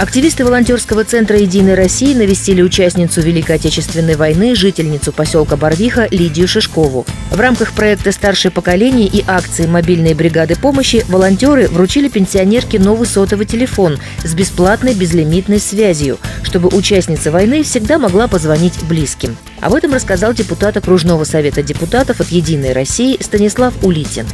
Активисты волонтерского центра «Единой России» навестили участницу Великой Отечественной войны, жительницу поселка Барвиха Лидию Шишкову. В рамках проекта «Старшее поколение» и акции мобильной бригады помощи волонтеры вручили пенсионерке новый сотовый телефон с бесплатной безлимитной связью, чтобы участница войны всегда могла позвонить близким. Об этом рассказал депутат окружного совета депутатов от «Единой России» Станислав Улитин.